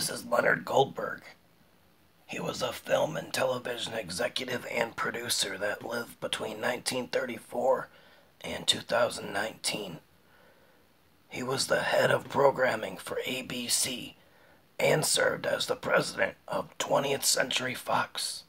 This is Leonard Goldberg. He was a film and television executive and producer that lived between 1934 and 2019. He was the head of programming for ABC and served as the president of 20th Century Fox.